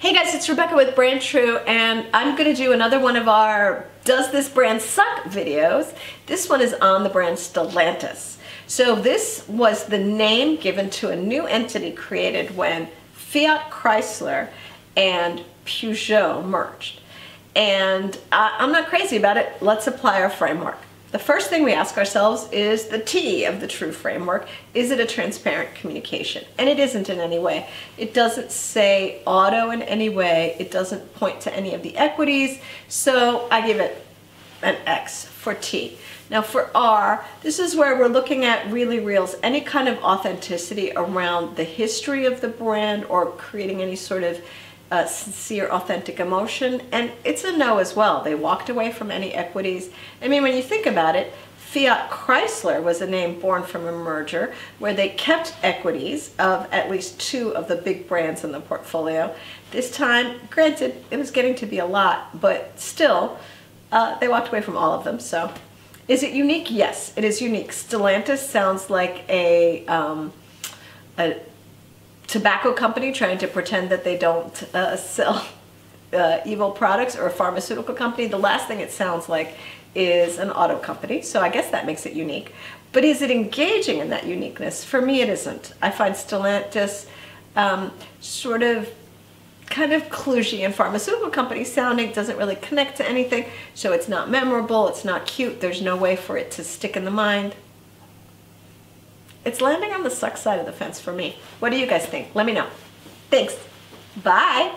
Hey guys, it's Rebeca with BrandTrue and I'm to do another one of our Does This Brand Suck videos. This one is on the brand Stellantis. So this was the name given to a new entity created when Fiat Chrysler and Peugeot merged. And uh, I'm not crazy about it. Let's apply our framework. The first thing we ask ourselves is the T of the true framework. Is it a transparent communication? And it isn't in any way. It doesn't say auto in any way. It doesn't point to any of the equities. So I give it an X for T. Now for R, this is where we're looking at really reals, any kind of authenticity around the history of the brand or creating any sort of uh, sincere, authentic emotion. And it's a no as well. They walked away from any equities. I mean, when you think about it, Fiat Chrysler was a name born from a merger where they kept equities of at least two of the big brands in the portfolio. This time, granted, it was getting to be a lot, but still, uh, they walked away from all of them. So, is it unique? Yes, it is unique. Stellantis sounds like a, um, a tobacco company trying to pretend that they don't uh, sell uh, evil products or a pharmaceutical company. The last thing it sounds like is an auto company, so I guess that makes it unique. But is it engaging in that uniqueness? For me, it isn't. I find Stellantis um, sort of kind of kludgy and pharmaceutical company sounding, doesn't really connect to anything, so it's not memorable, it's not cute, there's no way for it to stick in the mind. It's landing on the suck side of the fence for me. What do you guys think? Let me know. Thanks. Bye.